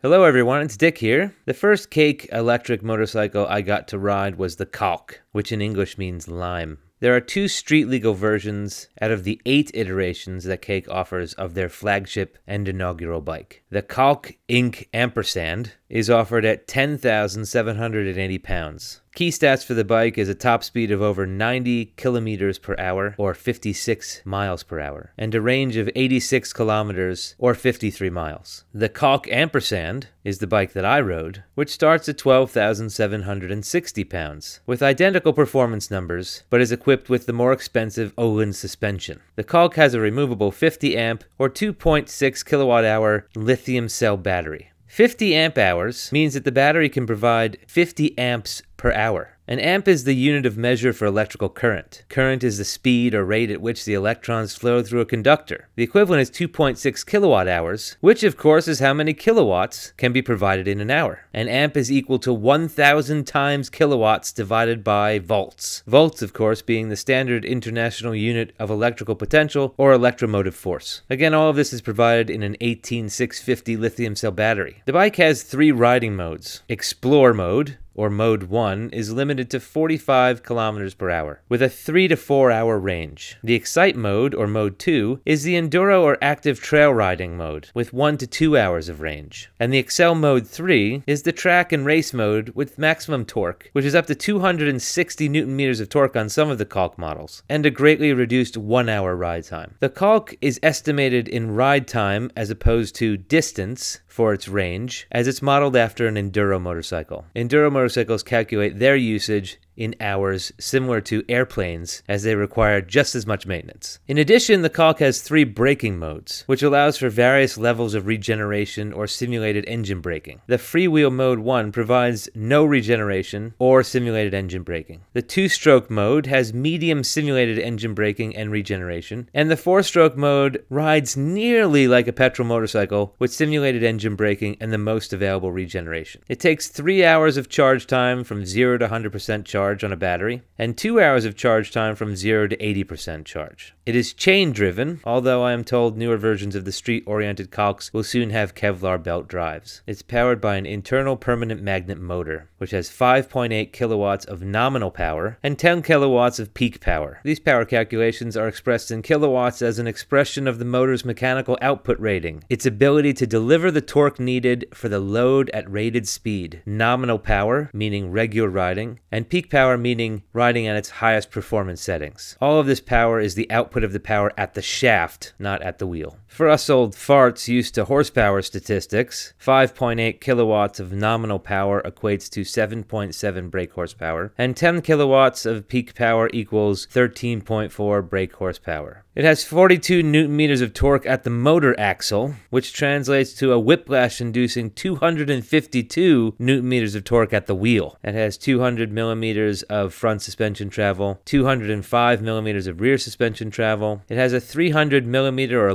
Hello everyone, it's Dick here. The first cake electric motorcycle I got to ride was the Kalk, which in English means lime. There are two street legal versions out of the eight iterations that Cake offers of their flagship and inaugural bike. The Kalk INK Ampersand is offered at 10,780 pounds. Key stats for the bike is a top speed of over 90 kilometers per hour or 56 miles per hour and a range of 86 kilometers or 53 miles. The Kalk Ampersand is the bike that I rode, which starts at 12,760 pounds with identical performance numbers but is equipped with the more expensive Öhlins suspension. The Kalk has a removable 50 amp or 2.6 kilowatt hour lithium cell battery. 50 amp hours means that the battery can provide 50 amps per hour. An amp is the unit of measure for electrical current. Current is the speed or rate at which the electrons flow through a conductor. The equivalent is 2.6 kilowatt hours, which of course is how many kilowatts can be provided in an hour. An amp is equal to 1000 times kilowatts divided by volts. Volts, of course, being the standard international unit of electrical potential or electromotive force. Again, all of this is provided in an 18650 lithium cell battery. The bike has three riding modes. Explore mode, or mode 1, is limited to 45 kilometers per hour, with a 3 to 4 hour range. The Excite mode, or mode 2, is the enduro or active trail riding mode, with 1 to 2 hours of range. And the Excel mode 3 is the track and race mode with maximum torque, which is up to 260 newton meters of torque on some of the Kalk models, and a greatly reduced 1 hour ride time. The Kalk is estimated in ride time as opposed to distance for its range, as it's modeled after an enduro motorcycle. Enduro motorcycles calculate their usage in hours similar to airplanes as they require just as much maintenance. In addition, the Kalk has three braking modes, which allows for various levels of regeneration or simulated engine braking. The freewheel mode 1 provides no regeneration or simulated engine braking. The two-stroke mode has medium simulated engine braking and regeneration, and the four-stroke mode rides nearly like a petrol motorcycle with simulated engine braking and the most available regeneration. It takes 3 hours of charge time from 0 to 100% charge charge on a battery, and 2 hours of charge time from 0 to 80% charge. It is chain driven, although I am told newer versions of the street oriented Kalks will soon have Kevlar belt drives. It's powered by an internal permanent magnet motor, which has 5.8 kilowatts of nominal power and 10 kilowatts of peak power. These power calculations are expressed in kilowatts as an expression of the motor's mechanical output rating, its ability to deliver the torque needed for the load at rated speed, nominal power, meaning regular riding, and peak power meaning riding at its highest performance settings. All of this power is the output of the power at the shaft, not at the wheel. For us old farts used to horsepower statistics, 5.8 kilowatts of nominal power equates to 7.7 brake horsepower, and 10 kilowatts of peak power equals 13.4 brake horsepower. It has 42 newton meters of torque at the motor axle, which translates to a whiplash inducing 252 newton meters of torque at the wheel. It has 200 millimeters of front suspension travel, 205 millimeters of rear suspension travel. It has a 300 millimeter or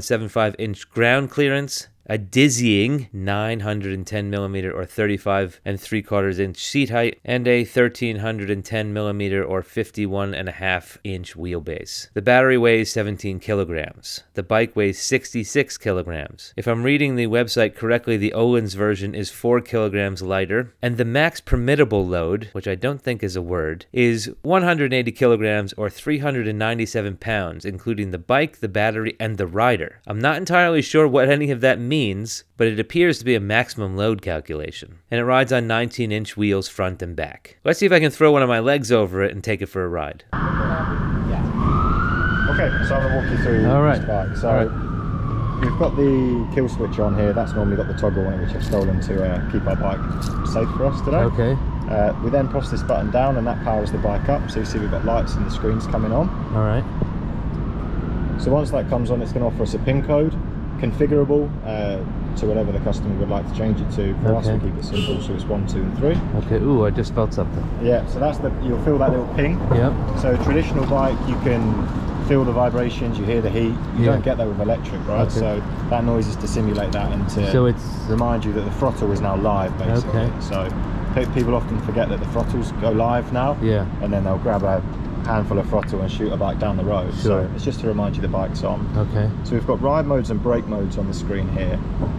11.75 inch ground clearance a dizzying 910 millimeter or 35 and 3 quarters inch seat height, and a 1310 millimeter or 51 and a half inch wheelbase. The battery weighs 17 kilograms. The bike weighs 66 kilograms. If I'm reading the website correctly, the Öhlins version is 4 kilograms lighter, and the max permittable load, which I don't think is a word, is 180 kilograms or 397 pounds, including the bike, the battery, and the rider. I'm not entirely sure what any of that means means, but it appears to be a maximum load calculation. And it rides on 19 inch wheels front and back. Let's see if I can throw one of my legs over it and take it for a ride. Okay, so I'm gonna walk you through All right. this bike. So All right. we've got the kill switch on here. That's normally got the toggle on it, which I've stolen to uh, keep our bike safe for us today. Okay. Uh, we then press this button down, and that powers the bike up. So you see we've got lights and the screens coming on. All right. So once that comes on, it's going to offer us a pin code, configurable uh, to whatever the customer would like to change it to. For us, we keep it simple, so it's one, two, and three. Okay. Ooh, I just felt something. Yeah. So that's the you'll feel that little ping. Yeah. So a traditional bike, you can feel the vibrations, you hear the heat. You Yeah. don't get that with electric, right? Okay. So that noise is to simulate that and to So it's remind you that the throttle is now live, basically. Okay. So people often forget that the throttles go live now, yeah. and then they'll grab a handful of throttle and shoot a bike down the road. Sure. So it's just to remind you the bike's on. Okay. So we've got ride modes and brake modes on the screen here.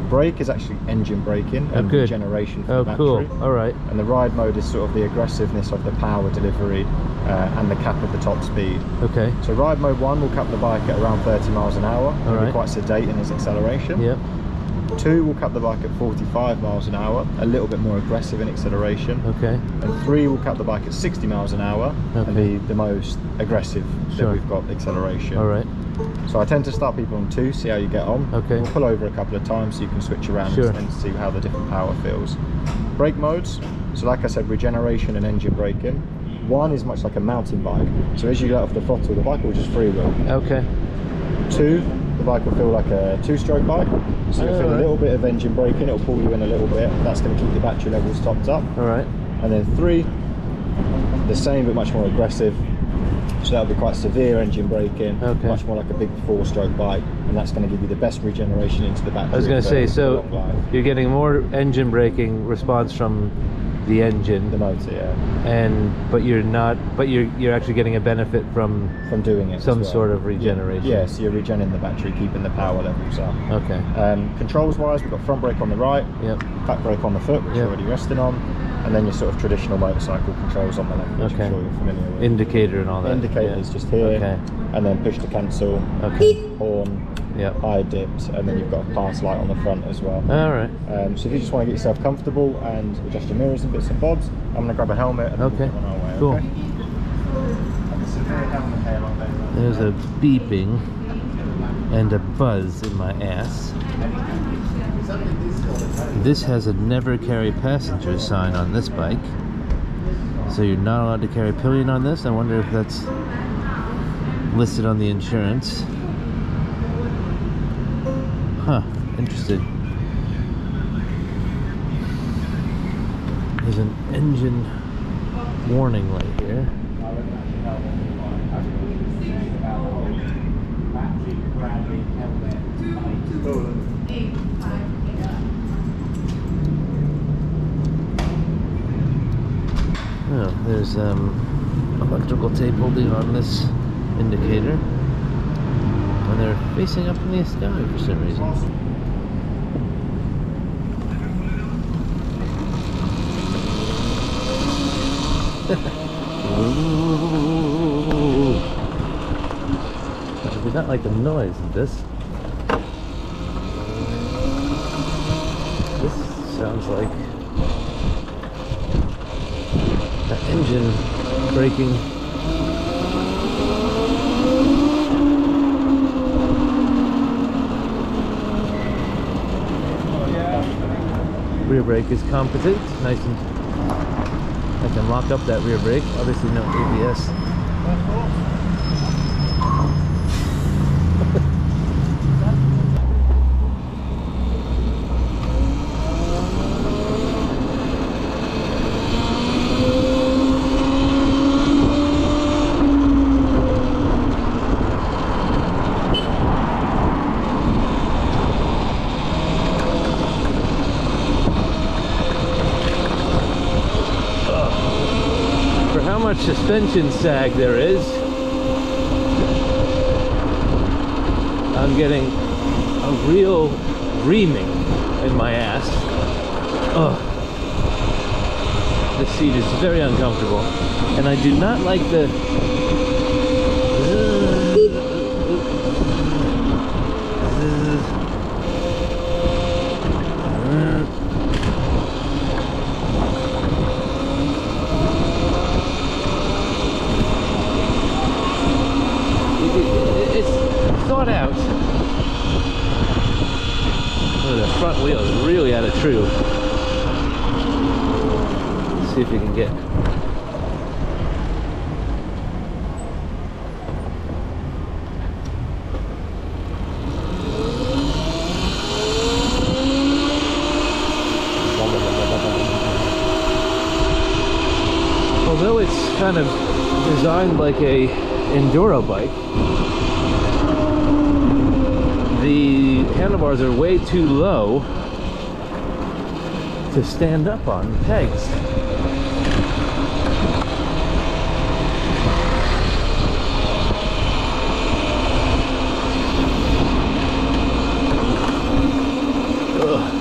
Brake is actually engine braking Oh, and good. regeneration for Oh, the battery. cool. All right. And the ride mode is sort of the aggressiveness of the power delivery uh, and the cap of the top speed. Okay. So ride mode one will cap the bike at around 30 miles an hour. It'll be quite sedate in its acceleration. Yep. Two will cap the bike at 45 miles an hour, a little bit more aggressive in acceleration. Okay. And three will cap the bike at 60 miles an hour Okay. and be the most aggressive Sure. that we've got acceleration. All right. So I tend to start people on two, see how you get on. Okay. We'll pull over a couple of times so you can switch around Sure. and see how the different power feels. Brake modes. So like I said, regeneration and engine braking. One is much like a mountain bike. So as you get off the throttle, the bike will just freewheel. Okay. Two, the bike will feel like a two-stroke bike. So you'll feel a little bit of engine braking. It'll pull you in a little bit. That's going to keep the battery levels topped up. All right. And then three, the same but much more aggressive. So that'll be quite severe engine braking, Okay. much more like a big four-stroke bike, and that's going to give you the best regeneration into the battery. I was going to say, so you're getting more engine braking response from the engine, the motor, yeah, and but you're not, but you're you're actually getting a benefit from. from doing it. Some well. sort of Yeah, regeneration. Yeah, so you're regenerating the battery, keeping the power levels up. Okay. Um, controls-wise, we've got front brake on the right, Yep. back brake on the foot, which Yep. you're already resting on, and then your sort of traditional motorcycle controls on the left, which Okay. I'm sure you're familiar with. Indicator and all that. Indicators yeah. just here, Okay. and then push to cancel, Okay. horn, Yep. high dips, and then you've got a pass light on the front as well. All right. Um, so if you just want to get yourself comfortable and adjust your mirrors and bits and bobs, I'm going to grab a helmet and Okay. we'll get on our way. Cool. Okay? And the severe helmet here on there. There's a beeping and a buzz in my ass. This has a never carry passengers sign on this bike. So you're not allowed to carry pillion on this. I wonder if that's listed on the insurance. Huh, interesting. There's an engine warning light here. Oh, there's um, electrical tape holding on this indicator. And they're facing up in the sky for some reason. I do not like the noise of this. This sounds like an engine braking. Rear brake is competent, nice and I can lock up that rear brake. Obviously no ABS. For how much suspension sag there is, I'm getting a real reaming in my ass. Ugh. The seat is very uncomfortable, and I do not like the. kind of designed like a enduro bike. The handlebars are way too low to stand up on pegs. Ugh.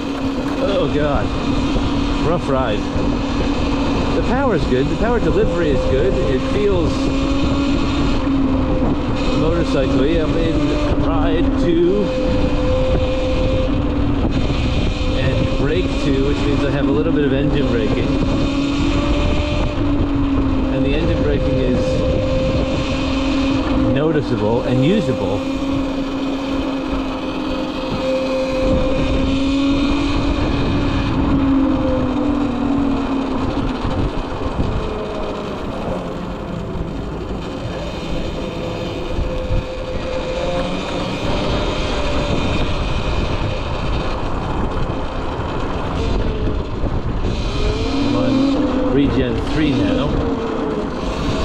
Oh god, rough ride. The power is good. The power delivery is good. It feels motorcycle. I'm in ride two and brake two, which means I have a little bit of engine braking. And the engine braking is noticeable and usable. I'm on Regen 3 now.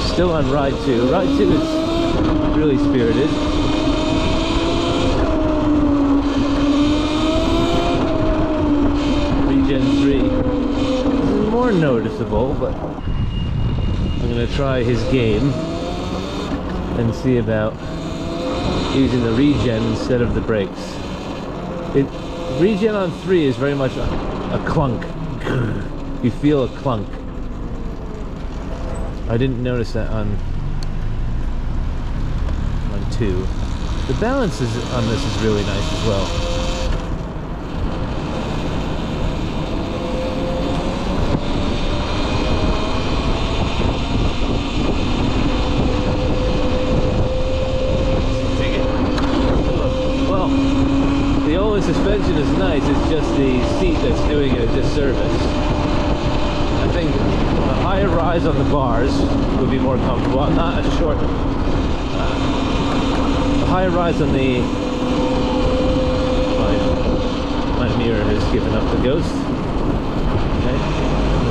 Still on Ride 2. Ride 2 is really spirited. Regen 3 is more noticeable, but I'm going to try his game and see about using the regen instead of the brakes. It regen on 3 is very much a, a clunk. You feel a clunk. I didn't notice that on on 2. The balance is on this is really nice as well. Well, the suspension is nice, it's just the seat that's doing it a disservice. Rise on the bars would be more comfortable, not a short. Uh, a higher rise on the. My, my mirror has given up the ghost. Okay,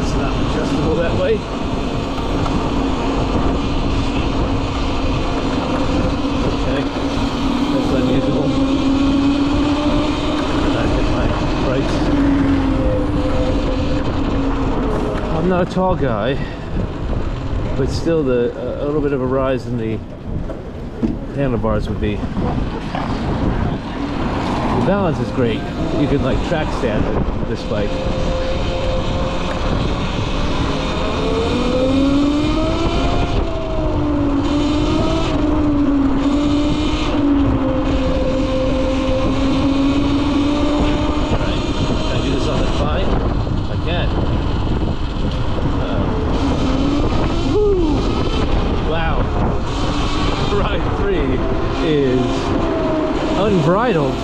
it's not adjustable that way. Okay, that's unusable. I hit my brakes. I'm not a tall guy, but still, the a little bit of a rise in the handlebars would be. The balance is great. You can like track stand this bike. Alright, can I do this on the fine? I can. Uh, woo! Wow. Ride 3 is unbridled.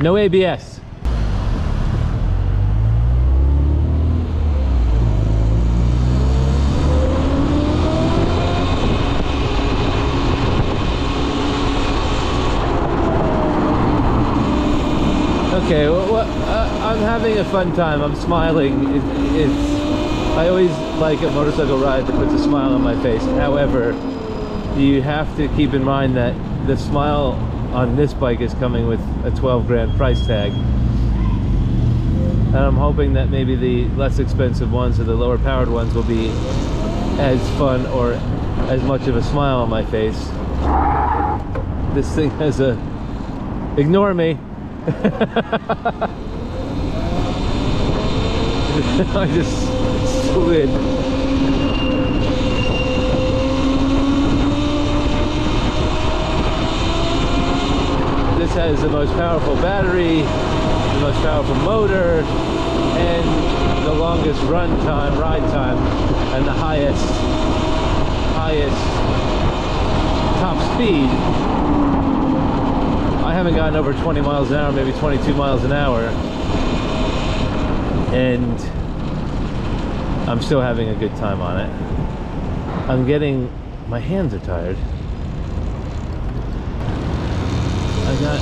No ABS. Okay, well, what, uh, I'm having a fun time. I'm smiling. It, it's I always like a motorcycle ride that puts a smile on my face. However, you have to keep in mind that the smile on this bike is coming with a 12 grand price tag. And I'm hoping that maybe the less expensive ones or the lower powered ones will be as fun or as much of a smile on my face. This thing has a ignore me. I just slid. Has the most powerful battery, the most powerful motor, and the longest run time, ride time, and the highest, highest top speed. I haven't gotten over 20 miles an hour, maybe 22 miles an hour. And I'm still having a good time on it. I'm getting, my hands are tired. I got,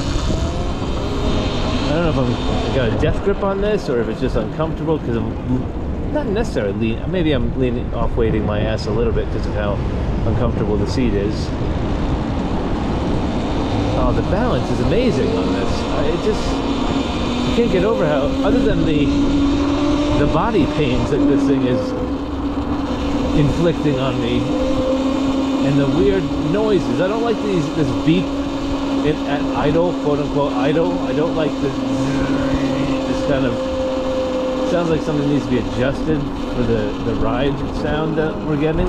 I don't know if I'm, um, I got a death grip on this or if it's just uncomfortable because I'm not necessarily leaning, maybe I'm leaning off weighting my ass a little bit because of how uncomfortable the seat is. Oh, the balance is amazing on this. It just I can't get over how, other than the the body pains that this thing is inflicting on me, and the weird noises. I don't like these this beep in, at idle, quote unquote idle. I don't like this this kind of sounds like something needs to be adjusted for the the ride sound that we're getting.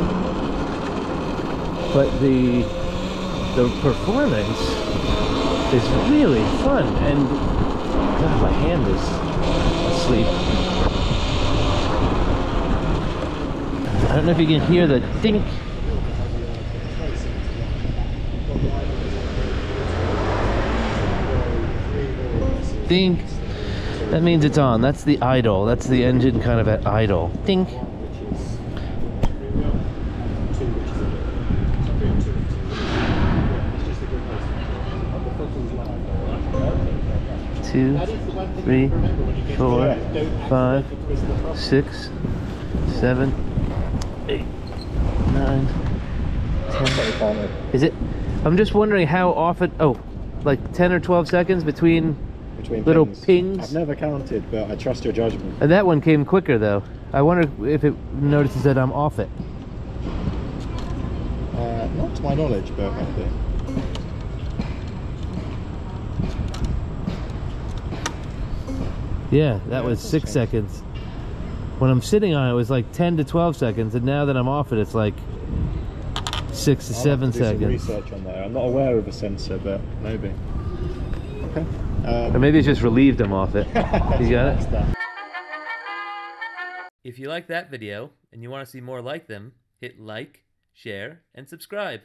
But the the performance is really fun and God, my hand is asleep. I don't know if you can hear the dink. Dink. That means it's on. That's the idle. That's the engine kind of at idle. Dink. Two, three, four, five, six, seven, eight, nine, ten. Is it? I'm just wondering how often. Oh, like 10 or 12 seconds between. Between Little pings. pings. I've never counted, but I trust your judgment. And that one came quicker though. I wonder if it notices that I'm off it. Uh, not to my knowledge, but I think. Yeah, that Yeah, was six strange. seconds. When I'm sitting on it, it was like 10 to 12 seconds, and now that I'm off it, it's like six to I'll seven to do some seconds. research on there. I'm not aware of a sensor, but maybe. Okay. Um, Or maybe it's just relieved I'm off it. You got it? that. If you like that video and you want to see more like them, hit like, share, and subscribe.